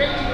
vibrating